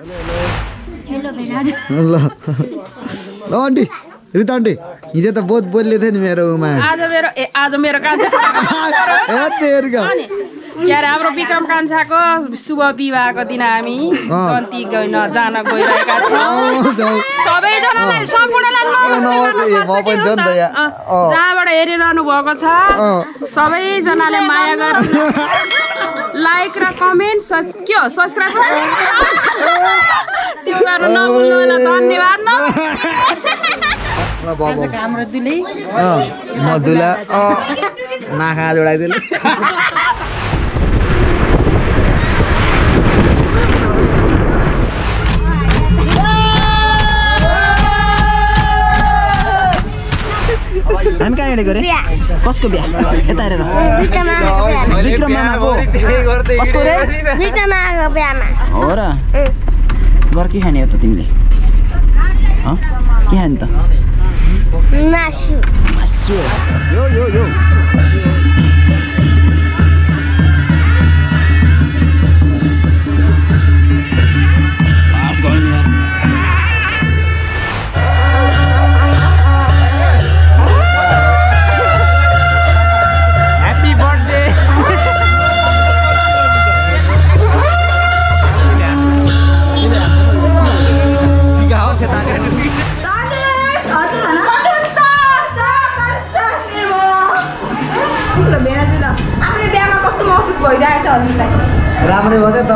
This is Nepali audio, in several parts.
ल ल। आन्टी रिता आन्टी हिजो त बहुत बोल्ने थियो नि मेरो उमा। आज मेरो ए आज मेरो के अरे हाम्रो विक्रम कान्छाको शुभ विवाहको दिन हामी जन्ती गइन जान गइरहेका छौँ। सबैजनालाई सम्पूर्णलाई। जहाँबाट हेरिरहनु भएको छ। सबैजनाले माया गर्नु लाइक र कमेन्ट के हो सब्सक्राइब त्यो गर्नु नभुल्नु होला धन्यवाद न। ल बाबा हाम्रो दुलै। अँ, म दुला। अँ, नाखा जोडाइदिनु। हामी कहाँ हिँडेको रे? कसको बिहा? यता हेरेर। विक्रम मामाको कसको रे? हो र। गर के खाने हो त तिमीले? के खाने त? मासु। यो यो यो।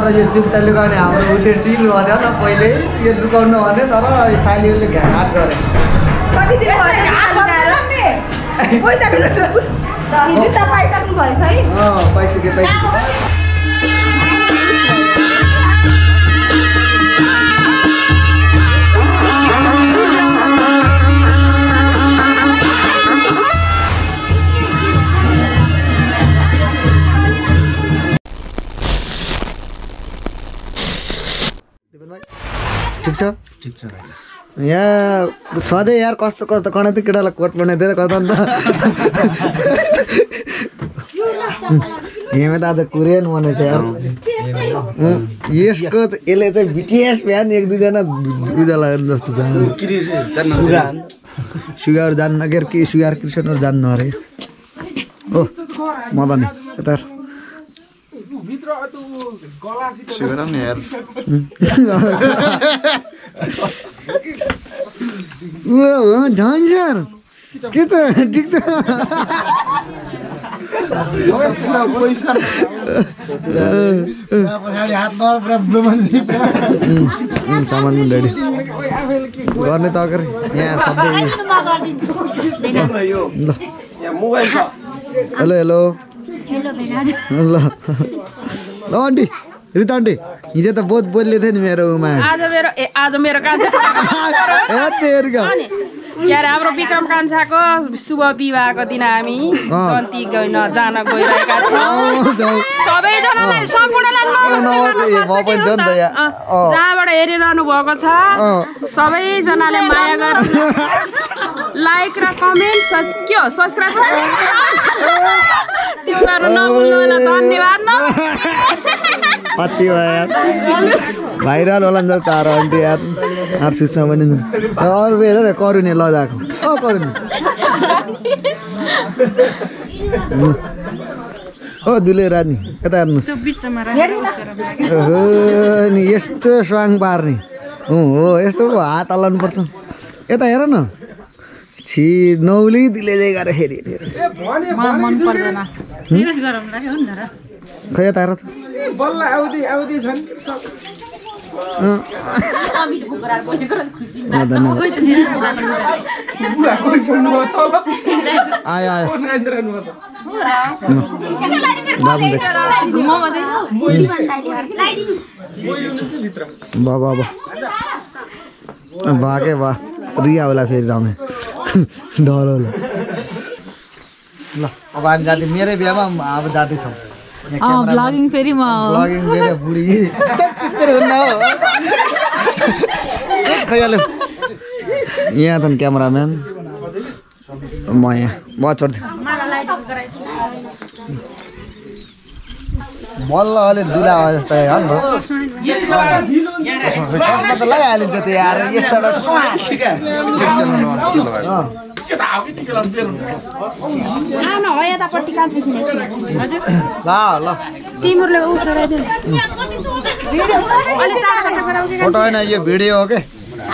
तर यो चुक्ता लुकाउने हाम्रो उ त्यो डिल भयो त पहिल्यै त्यो लुकाउनु भने तर सालीहरूले घाट गरे। कति दिन जुत्ता पाइसक्नु भएछ पाइसक्यो पाइसक्यो। ठिक छ ठिक छ यहाँ सधैँ यार कस्तो कस्तो कणाति केटालाई कोट बनाइदिएर कता अन्त? हेमे त आज कोरियन बनाएछ यार। यसको यसले चाहिँ बिटिएस बिहान एक दुईजना उजाला जस्तो छ। सुगाहरू जान्न के अरे के सुगार कृष्णहरू जान्नु अरे। हो मदन यता हेर। ओ हो, झन्झर के छ ठिक छ। सामान गर्ने त अगाडि यहाँ सबै ल। Hello hello. ल। ल आन्टी। रिता आन्टी। हिजो त बहुत बोल्ने थियो नि मेरो उमा। आज मेरो ए आज मेरो कान्छा ए तेरिका अनि के अरे हाम्रो विक्रम कान्छाको शुभ विवाहको दिन हामी जन्ती गइन जान गइरहेका छौँ। सबैजनालाई सम्पूर्णलाई। जहाँबाट हेरिरहनु भएको छ। सबैजनाले माया गर्नु लाइक र कमेन्ट के हो सब्सक्राइब? त्यो गर्नु नभुल्नु होला धन्यवाद न। कति भयो यार भाइरल होला नि जस्तो तार आन्टी यार अरू सुस्मा पनि। अरू हेर न करुने लजाएको अ करुने ओ दुले रानी यता हेर्नुहोस् ओहो नि यस्तो स्वाङ पार्ने हो यस्तो पो हात हल्लाउनु पर्छ यता हेर न छि नौली दिले चाहिँ गरेर फेरि खै यता हेर त बल्ल आउँदै आउँदै छन् रिया होला फेरि रमे। डर होला। ल अब हामी जाँदै मेरै बिहामा अब जाँदैछौँ। ब्लगिङ फेरि म ब्लगिङ फेरि बुढी त्यस्तै हुन्न हो खै हाल्यो यहाँ छन् क्यामराम्यान म यहाँ म छोडिदिएँ बल्ल अलि दुला जस्तो हो नि त लगाइहालिन्छ त्यो आएर यस्तो एउटा। आउन हो यतापट्टि कान्छो छिनेको हजुर। ल ल। तिमीहरूले ऊ फोटो होइन यो भिडियो हो के?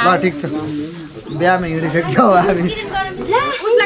ल ठिक छ। बिहामा हिँडिसक्यो अब हामी।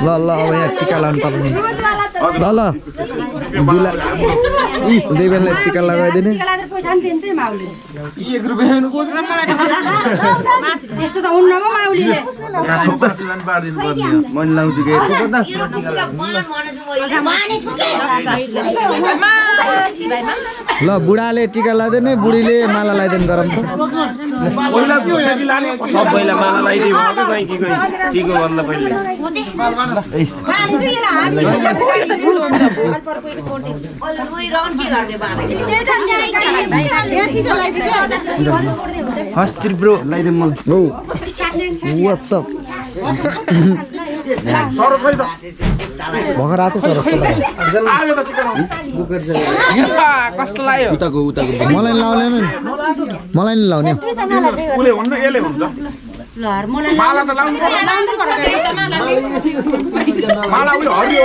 ल ल अब यहाँ टिका लाउनु पर्ने ल ल दुला टिका लगाइदिने ल बुढाले टिका लगाइदिने बुढीले माला लगाइदिने गरौँ त सबैलाई माला लगाइदियो भने कहीँ कि कहीँ टिको भन्दा पहिले हस्ति ब्रो लगाइदिउँ मलाई हो भर्खर आएको कस्तो लाग्यो मलाई नि लाउने नि मलाई नि लाउने। उसले हुन्न यसले हुन्छ माला त लाउनु पर्छ। माला उयो हरियोवाला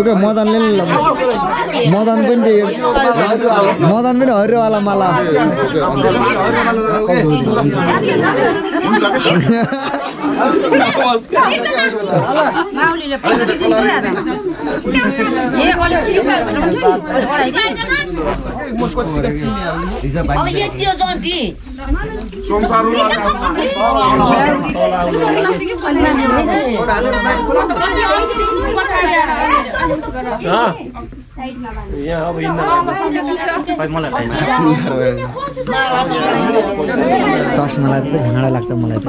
ओके मदनले ला- मदन पनि दियो मदन पनि हरियोवाला माला संसार यहाँ अब घाँडा लाग्छ मलाई त।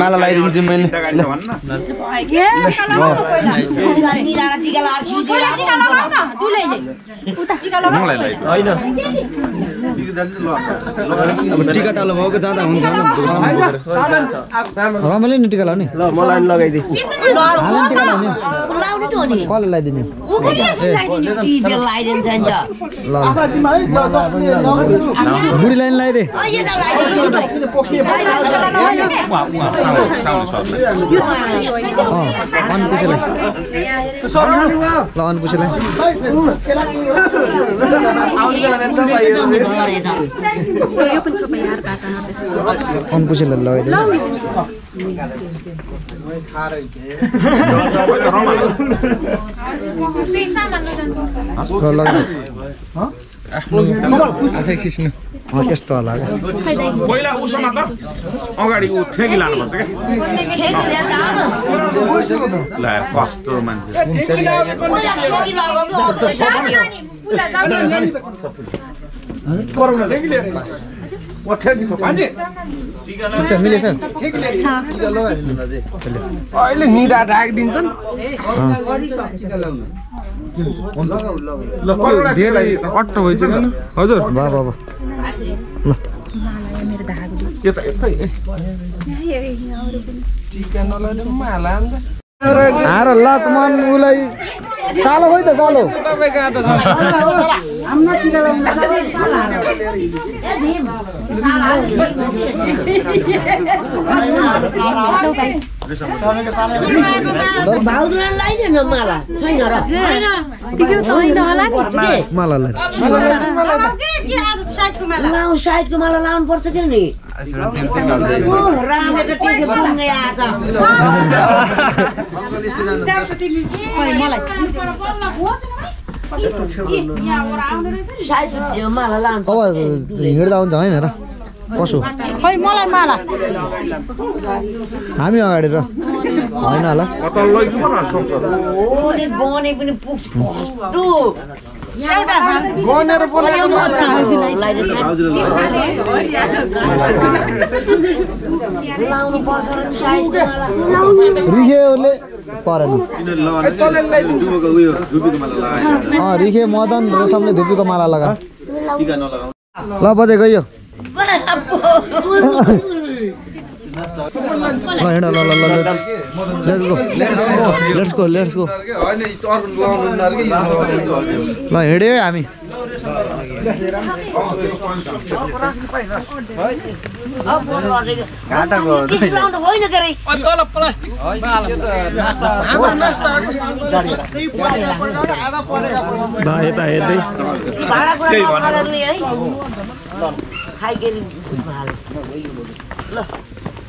माला लगाइदिन्छु मैले। होइन। अब टिका टालो भएको जाँदा हुन्छ। रमाइलो नि टिका लाउने ल मलाई पनि लगाइदिए हालैमा टिका लाउने कसले लगाइदिने ल बुढीलाई नि लगाइदे अँ अनकुसेलाई ल अनकुसेलाई अनकुसेलाई लगाइदिनु यस्तो होला पहिला उसँग त अगाडि ऊ ठेकी लानुपर्छ क्या कस्तो मान्छे मिलेछ अहिले निरा राखिदिन्छन् ल धेरै अट्ट भइछ कि हजुर। भयो भयो भयो ल। यता लक्ष्मण उसलाई सालो खोइ त सालो। लाउनु पर्छ कि नि रामे त त्यसो पुग्ने आज साइड त्यो माला लाउनु अब हिँड्दा हुन्छ होइन र कसो मलाई माला हामी अगाडि र होइन होला कता लैजाउँ न संसार ओले बने पनि पुग्छ कस्तो लाउनु पर्छ र नि साइडको माला रिखे उसले परेन रिखे मदन रेशमले धुपीको माला लगा ल बजे गयो हिँड ल ल ल let's go let's go let's go ल हिँड्यो है हामी। यता हेर्दै।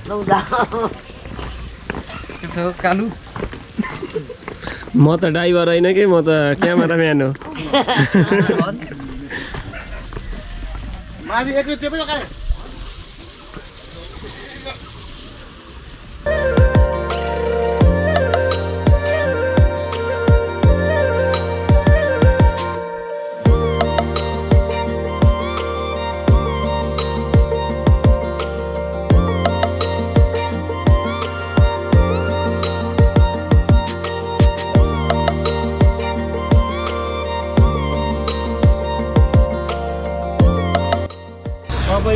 नगरेर है खाइकेरी ल लौ दा म त ड्राइभर होइन कि म त क्यामेराम्यान हो।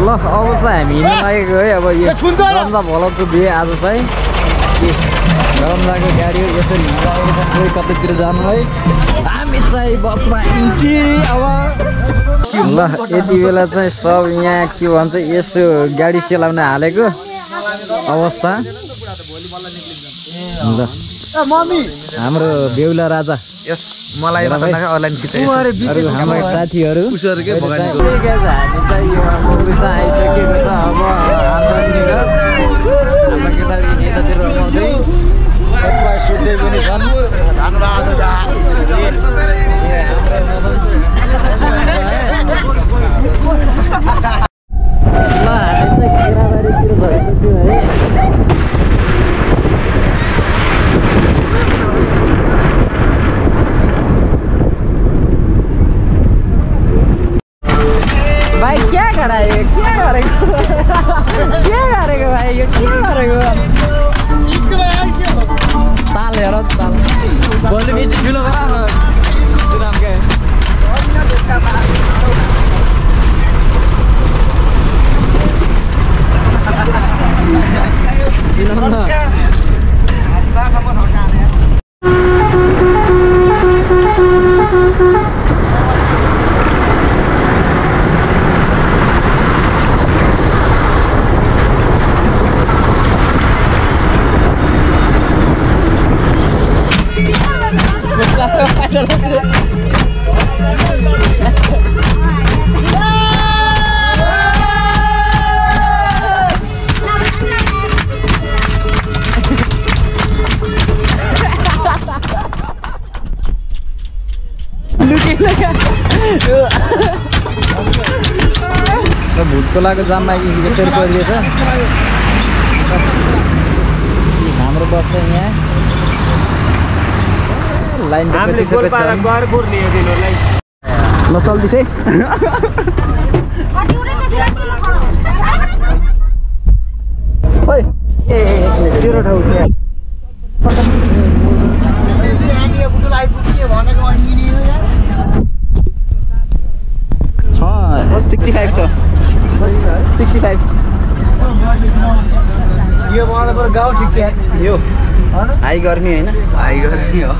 ल अब चाहिँ हामी हिँड्नु लागेको है अब यो रम्जा भलको बिहे आज चाहिँ। रम्जाको गाडी यसरी कोही कतैतिर जानु है? हामी चाहिँ बसमा अब। ल यति बेला चाहिँ सब यहाँ के भन्छ यसो गाडी सेलाउन हालेको अवस्था। ल। हाम्रो बेहुला राजा। यस मलाई हाम्रो साथीहरू। आइसकेको छ। अब हाम्रो केटाहरू सुत्दै पनि छन्। भुटकोलाको जाममा यसरी परिएछ हाम्रो बस चाहिँ यहाँ। लाइन हामीले गोलपारा गरपुर लियो तिनीहरूलाई ल चल्दैछ है। ए ठाउँ। छ सिक्सटी फाइभ छ। Sixty five. यो मलाई गाउँ ठिक छ। यो। हाई गर्मी होइन। हाई गर्ने हो।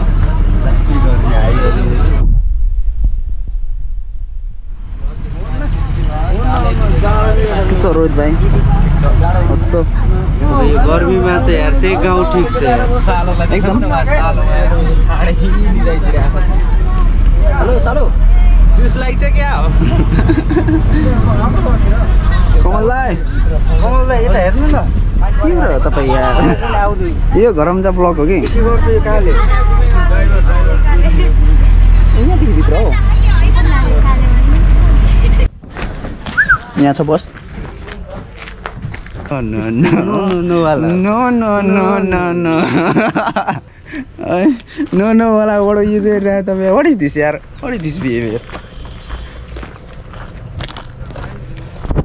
रोहित भाइ। कस्तो गर्मीमा त यार त्यही गाउँ ठिक छ। एकदम। हेलो सालो। उसलाई चाहिँ क्या हो कमललाई कमललाई यता हेर्नु न के हो तपाईँ यहाँ यो घरम्जा ब्लक हो कि यहाँदेखि भित्र हो यहाँ छ बस नो नो वाला वाट यु चाहिँ तपाईँ वाट इज दिस यार वाट दिस बिहेभियर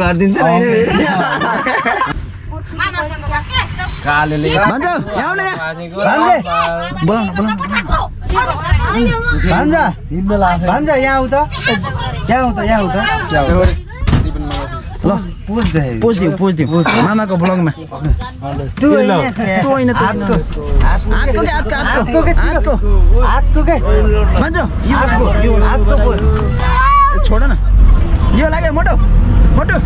गरिदिन्छ मामाको ब्लगमा छोड न। यो लाग्यो मोटो मोटो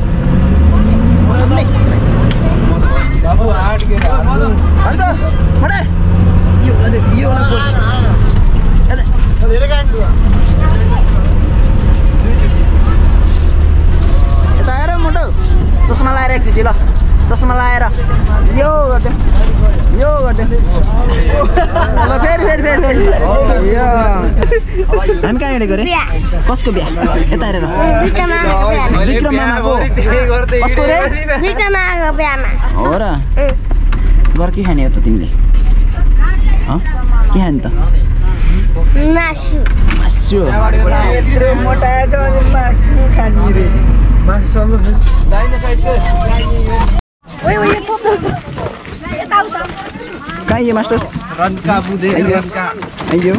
यता आएर मोटो चस्मा लगाएर एकचोटि ल चस्मा लाएर यो गरिदिउँ यो गरिदिउँ ल फेरि फेरि फेरि फेरि यो हामी कहाँ हिँडेको अरे कसको बिहा यता हेरेर विक्रम मामाको कसको रे हो र गर के खाने हो त तिमीले हँ? के खाने त मासु मासु खाने रे कहाँ यो मास्टर आइयो।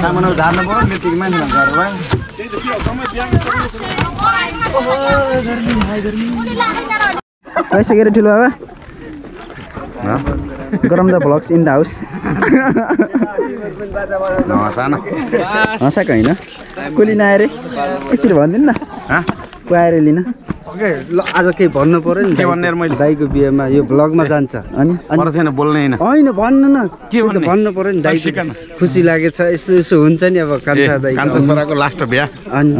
सामानहरू झार्नु पऱ्यो ठुलो बाबा। गरम the vlogs in the house. हँसाएको होइन। को लिन आएर एकचोटि भनिदिनु न। को आएर लिन। ल आज केही भन्नु पर्यो नि के भन्ने मैले? दाईको बिहेमा यो भ्लगमा जान्छ। अनि? पर छैन बोल्ने होइन। होइन भन्नु न। के भन्ने? भन्नु पर्यो नि न। खुसी लागेछ यसो यसो हुन्छ नि अब कान्छा दाई कान्छा छोराको लास्ट बिहा। अनि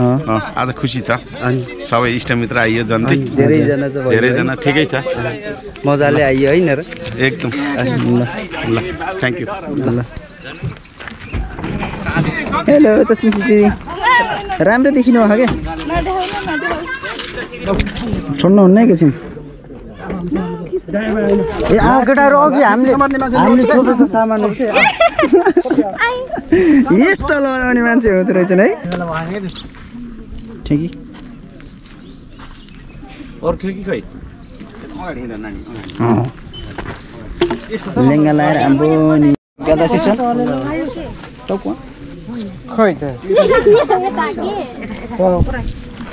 आज खुसी छ। अनि सबै इष्टमित्र आइयो जन्ती। धेरैजना धेरैजना ठिकै छ। मजाले आइयो होइन र। एकदम। ल थ्याङ्क यू ल। हेलो चस्मिसी दिदी राम्रो देखिनु भयो क्या? छोड्नुहुन्न है एकछिन ए आ केटाहरू अघि हामीले हामीले छोडेको सामानहरू चाहिँ यस्तो लगाउने मान्छे हुँदो रहेछन् है ठिकै। खै? लेङ्गा लाएर आम्बो नि गदा सेसन टाउको यसरी लगा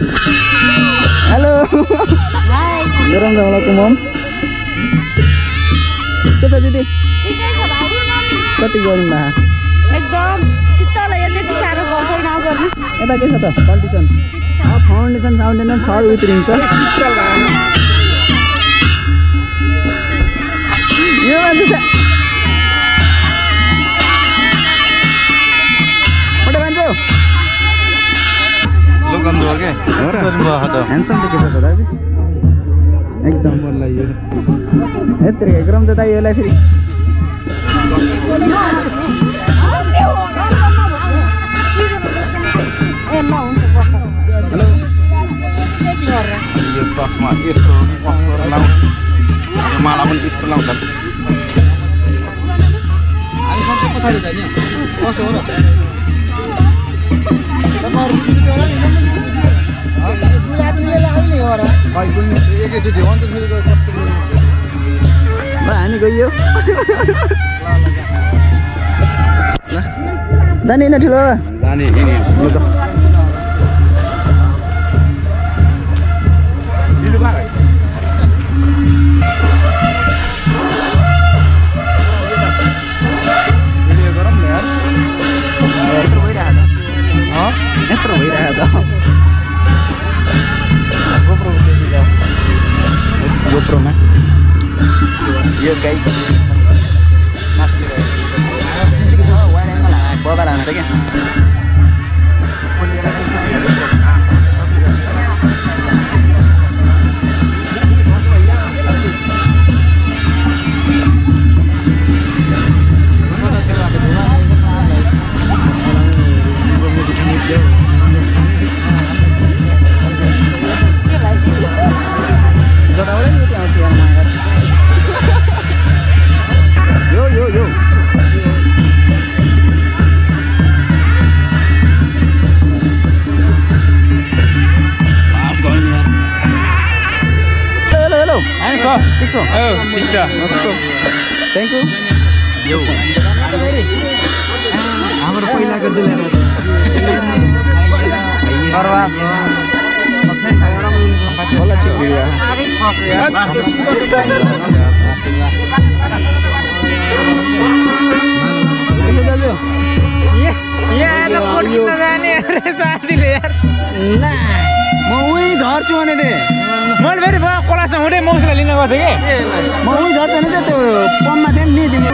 हेलो गरम झगडाको मम के छ दिदी कति गरौँ भा एकदम शीतल यो त्यति साह्रो घसै नगर्नु यता के छ त कन्डिसन फाउन्डेसन साउन्डेसन सब उत्रिन्छ यो मान्छे ह्यान्डसम दाजु एकदम यत्रो गरम त दाइ यसलाई फेरि यो चस्मा यस्तो कस्तो लाउँछ यो माला पनि यस्तो लाउँछ हामी सबै पछाडि छ नि कसो हो र ल हामी गइयो। जाने होइन ठुलो। त यत्रो भइरहेको त यस गोप्रोमा यो गाई वाइड एङ्गल बगा लान्छ क्या जताबाट ठिक छ थ्याङ्क यू हाम्रो पहिलाको दुलहा होला ठिक भिडियो दाजु ना म उहीँ झर्छु भने थिएँ। मैले फेरि कोलासँग हुँदै मौसलाई लिन गएको थिएँ कि? म उहीँ झर्छु भने चाहिँ त्यो पम्पमा थिएँ नि तिमी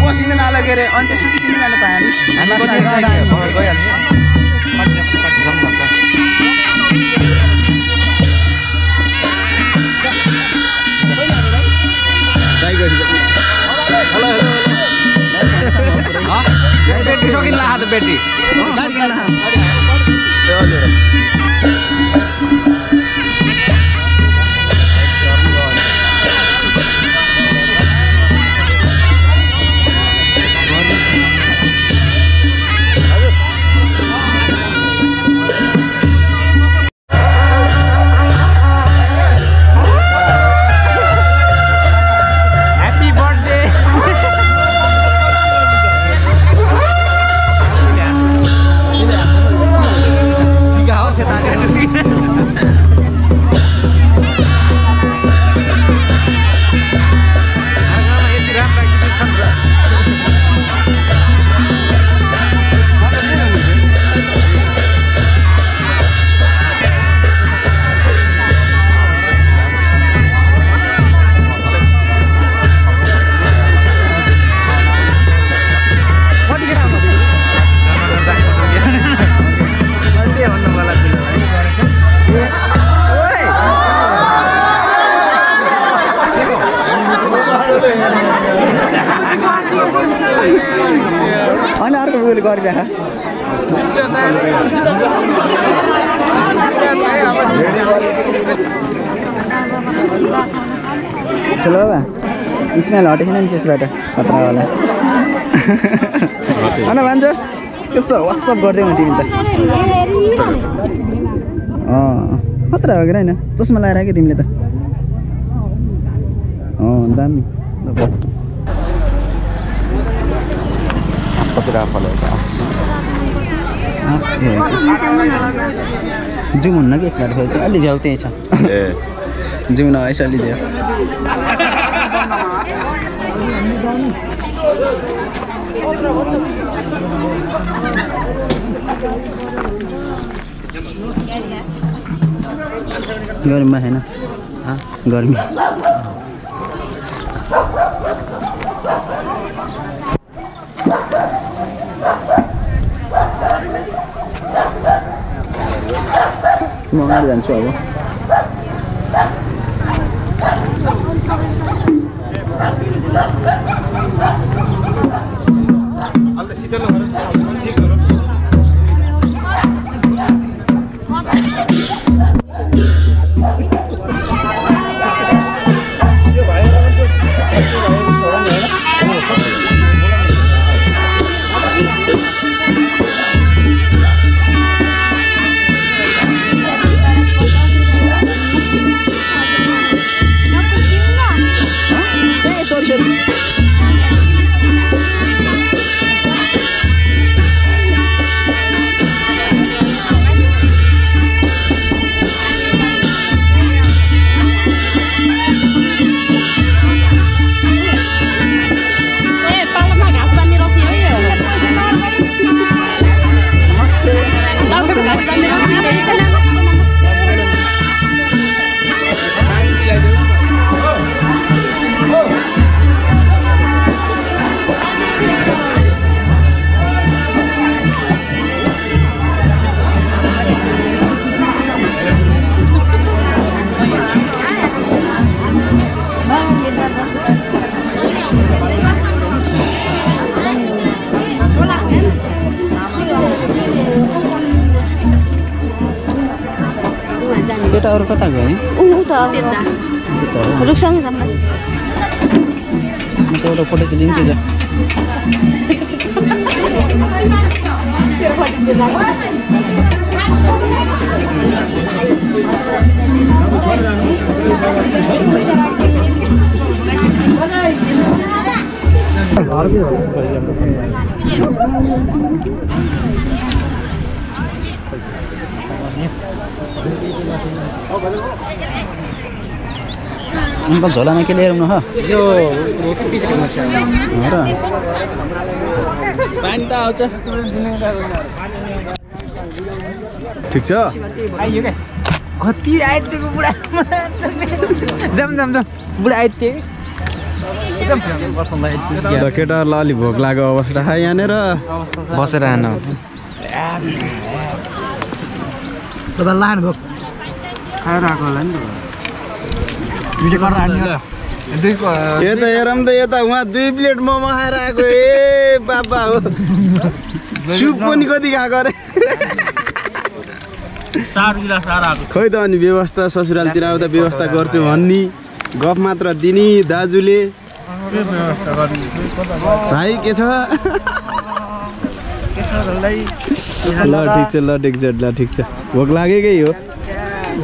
बसिन नाला के अरे अनि त्यसपछि किन जानु पाएँ बेटी। सकिन ला छ वाट्सएप गरिदिउँ तिमी त। अँ खतरा हो कि होइन? चस्मा लगाएर आएको तिमीले त? अँ दामी। जुम हुन्न कि यसबाट फेरि अलि झ्याउ त्यही छ। ए। जुम नभएछ अलि झ्याउ। गर्मीमा छैन गर्मी। म जान्छु अब। ऊ त त्यता त्यता हो रुखसँग जाऊँ न। म त एउटा फोटो चाहिँ लिन्छु जा अङ्कल झोलामा के लिएर आउनु हो? हो र। पानी त आउँछ। ठिक छ? कति आइदिएको बुढा जाम जाम जाम। बुढा आइदिए ल केटाहरूलाई अलिक भोक लागेको अवस्था यहाँनिर? बसेर आएन लानु भयो खाएर आएको होला नि भिडियो गरेर हान्ने होला दुईको यता हेरौँ त यता उहाँ दुई प्लेट मोमो खाएर आएको। ए बाबा हो। सुप पनि कति खाएको अरे? खै त अनि व्यवस्था ससुरालतिर आउँदा व्यवस्था गर्छु भन्ने। गफ मात्र दिने दाजुले। भाइ के छ? ल ठिक छ ल ठिक छ ल ठिक छ। भोक लागेकै हो ए नारे गोरेसाला नारे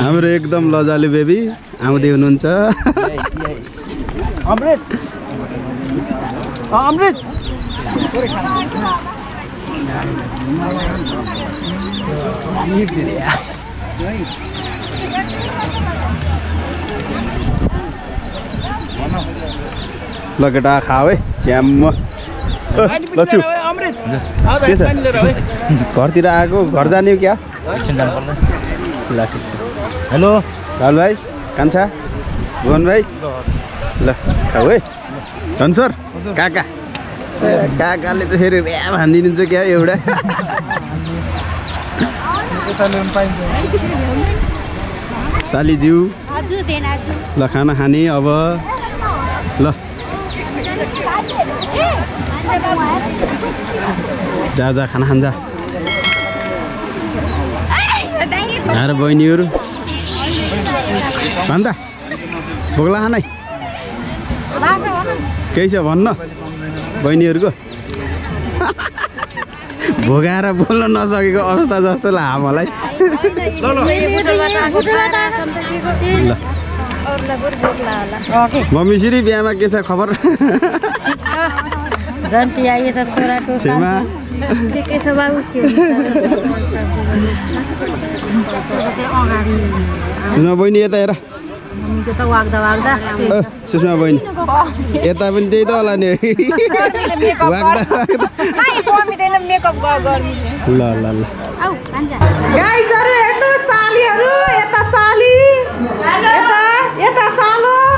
हाम्रो एकदम लजालु बेबी आउँदै हुनुहुन्छ। ल केटा खाऊ है च्याम्म के छ घरतिर आएको घर जाने हो क्या ल ठिक छ हेलो राहुल भाइ कान्छा भुवन भाइ ल खाऊ है धन सर काका काकाले त फेरि ऱ्याब हानिदिनुहुन्छ क्या एउटा देनाजु ल खाना खाने अब ल जा जा खाना खान्छ आएर बहिनीहरू। भन् त भोग्ला खानै केही छ भन्न? बहिनीहरूको। भोगाएर बोल्न नसकेको अवस्था जस्तो लाग्यो मलाई। ल। मम्मी श्री बिहामा के छ खबर? जन्ती आइए त छोराको ठिकै छ बाबु के सुषमा बहिनी यता हेर। सुषमा बहिनी। यता पनि त्यही त होला नि। ल ल ल। यता साली। यता सालो।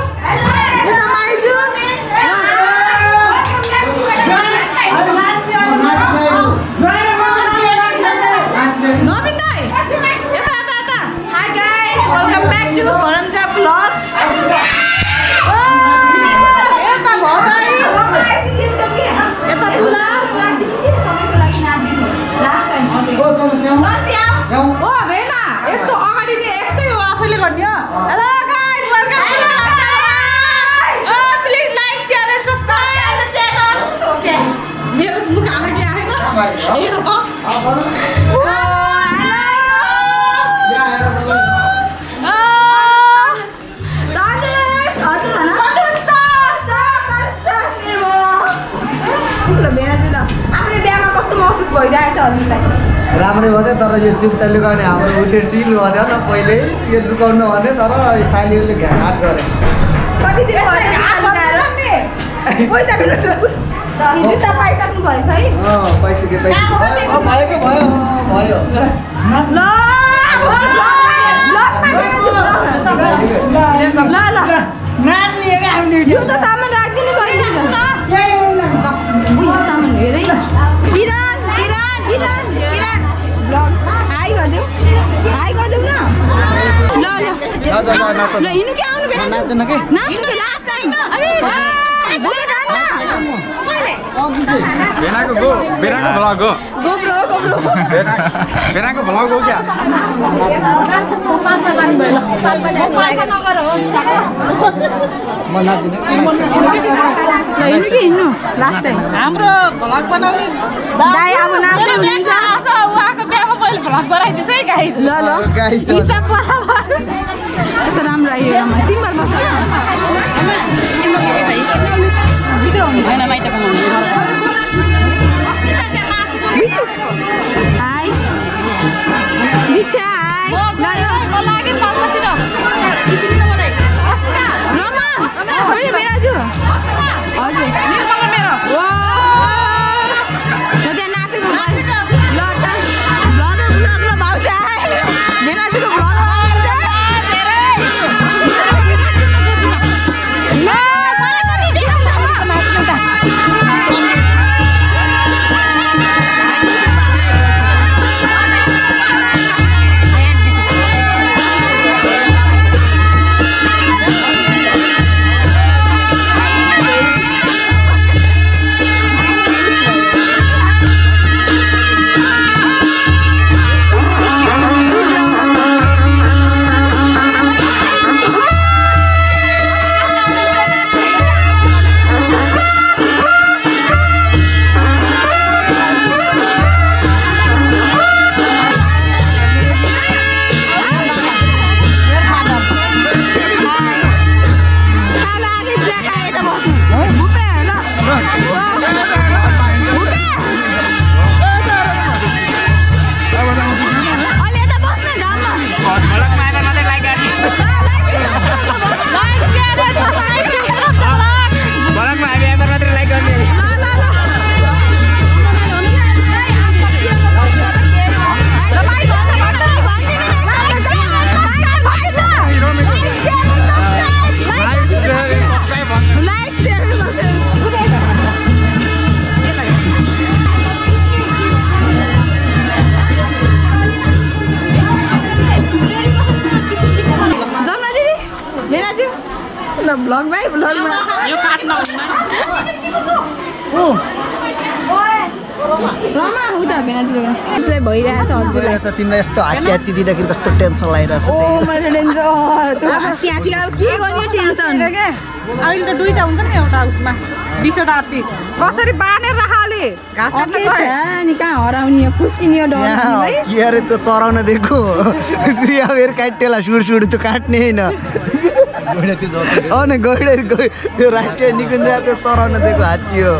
राम्रै भयो तर यो चुप्ता लुकाउने हाम्रो उते डिल भयो त पहिल्यै यो लुकाउनु भने तर सालीहरूले घाट गरे। कति दिन भयो पाइसक्यो भयो कि भयो अँ, भयो। ल ल ल यो त सामान राखिदिनु पर्ने सामान हेरै। किरण गरिदेऊ न ल ल हिँड्नु कि आउनु बेला नाच्दैन के नाच्नु कि लास्ट टाइम अरे भोलि जान्न बेनाको गो बेनाको भ्लग हो गोब्रो गोब्रो बेनाको भ्लग हो क्या म नाच्दिनँ ल हिँड्नु कि हिँड्नु लास्ट टाइम हाम्रो भ्लग बनाउने दाइ अब नाच्नु हुनुहुन्छ उहाँको बिहामा मैले भ्लग गराइदिन्छु है गाइस ल ल गाई छ हिसाब बराबर यस्तो राम्रो आयो राम्रो सिम्बल बस्छ भित्र हुनु भएन हाई दीक्षा मेराजु हजुर यस्तो हात्ती हात्ती दिँदाखेरि कस्तो टेन्सन लागिरहेछ ओ त्यही मैले टेन्सन त्यहाँ थियो अब के गर्ने टेन्सन? अहिले त दुईटा हुन्छ नि एउटा उसमा। बिसवटा हात्ती। कसरी बाँधेर राखाले? घाँस। छ नि कहाँ हराउने हो फुस्किने हो डर यहाँ है के अरे त्यो चराउन दिएको? यहाँ फेरि काटेला सुड सुड त्यो काट्ने होइन। अँ नि गैडा त्यो राष्ट्रिय निकुञ्ज त्यो चराउन दिएको हात्ती हो।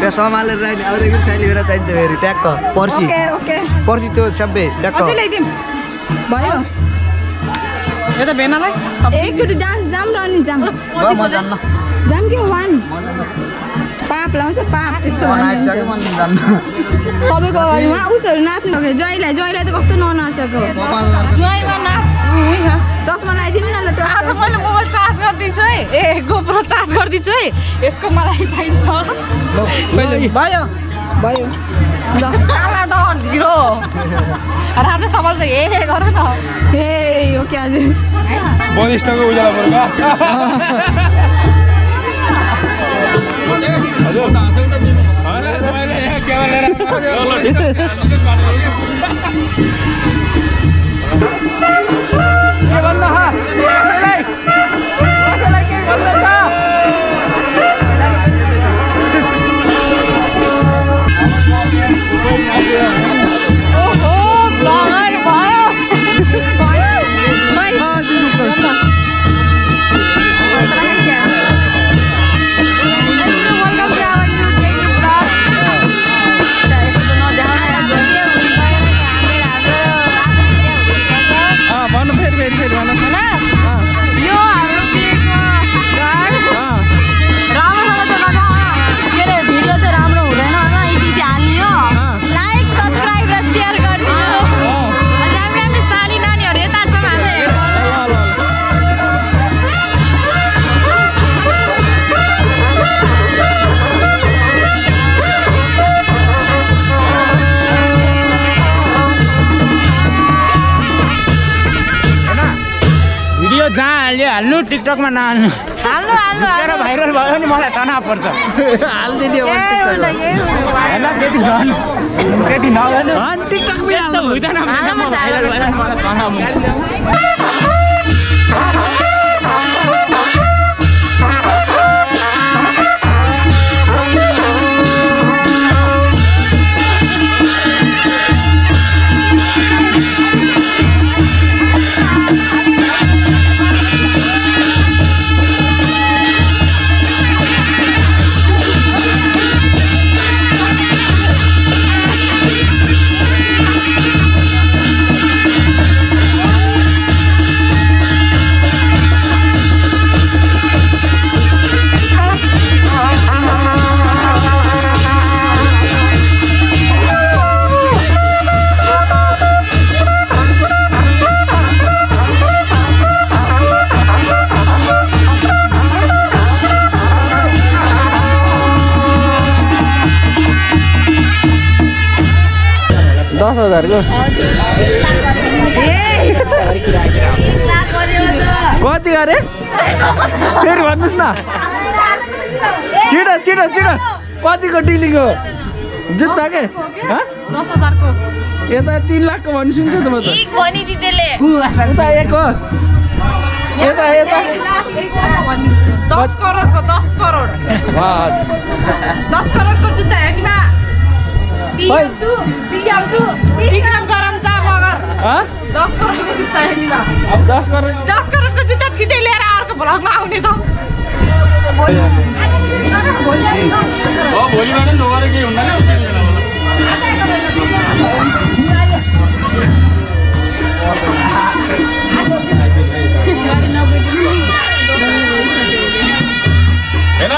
त्यो सम्हालेर राख्ने अबदेखि साइली गरेर चाहिन्छ फेरि ट्याक्क। पर्सि। Okay okay. पर्सि त्यो सबै ट्याक्क। भयो। यता भेनालाई? एकचोटि डान्स जाम र अनि जाम। जाम। के वान? पाप लाउँछ पाप। त्यस्तो सबैको अगाडि उहाँ उसहरू नाच्नु जयलाई जयलाई त कस्तो ननाचेको ज्वाइँमा नाच। चस्मा लगाइदिनु न ल आज। मैले मोबाइल चार्ज गरिदिन्छु है। ए गोप्रो चार्ज गरिदिन्छु है। यसको मलाई चाहिन्छ। भयो। भयो। ल। राजा सबल चाहिँ हे हे गर न। ए ओके हजुर। बलिष्ठको भन्न टिकटकमा नहाल्नु हाल्नु हाल्नु तर भाइरल भयो भने मलाई तनाव पर्छ। होइन त्यति त्यति नगर्नु हुँदैन। मलाई तनाव न। छिटो छिटो छिटो कतिको डिलिङ हो? जुत्ता के? हँ? दस हजारको। यता तिन लाखको भन्छु नि त म त। उता एक हो। यता यता दस करोडको दस करोड। वाह, दस करोडको जुत्ता हेर्नेमा? दस करोडको जुत्ता छिटै लिएर अर्को भ्लगमा आउनेछौँ भोलिबाट नि नगरे केही हुँदैन होइन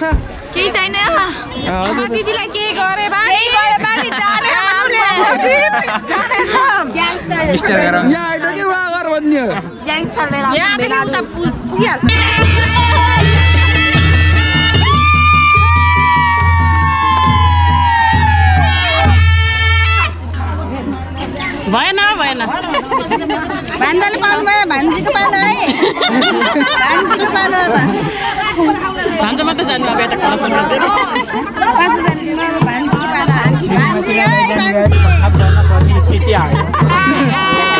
छ केही छैन। दिदीलाई के गरे यहाँ आइट कि उहाँ गर भन्ने हो। यहाँदेखि उता पु- पुगिहाल्छ। भएन भएन। भान्जाले पाउनु भयो भान्जीको पालो है। भान्जीको पालो भान्जा मात्रै जानु अब यता खरसाङ भान्जीको पालो भान्जी भान्जी है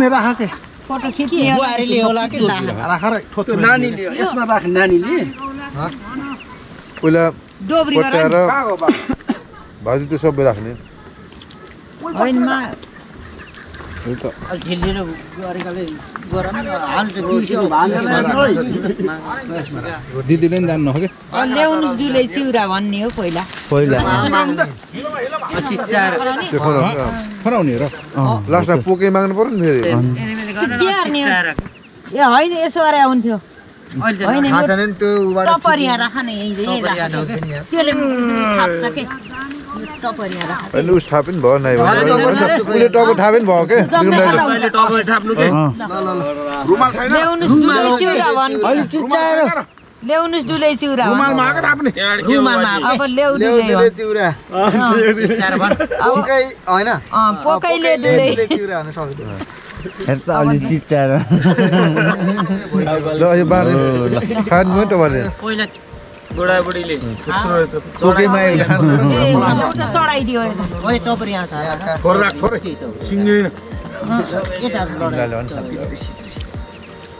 तिमीले राख के? राख र नानीले यसमा राख नानीले पहिला डोब्री कोट्याएर भाजी त्यो सबै राख्ने दिदीले नि जान्नु कि ल्याउनु जुले चिउरा भन्ने हो पहिला पहिला खराउने र लास्टमा पोके माग्नु पर्यो नि फेरि हो ए होइन यसो गरे हुन्थ्यो होइन होइन उस थाहा पनि भयो नाइ उसले टाउको थाहा पनि भयो के ल्याउनुहोस् डुले चिउरा। अब ल्याउ डुले। चिउरा होइन अँ, पोकैले डुले चिउरा हुन सक्दैन अलि चिच्चाएर ल यो बाँड्दै खानु तपाईँले बुढाबुढीले। चढाइदियो यता।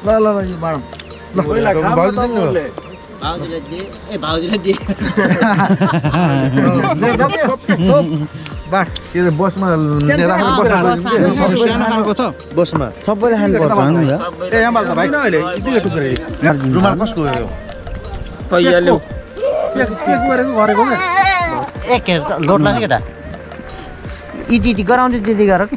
ल ल ल बसमा सबैले खानुपर्छ रुमाल कसको कैयाल्यो गरेको एक लोड लाग्छ केटा इटी गराउँदै त्यति गर कि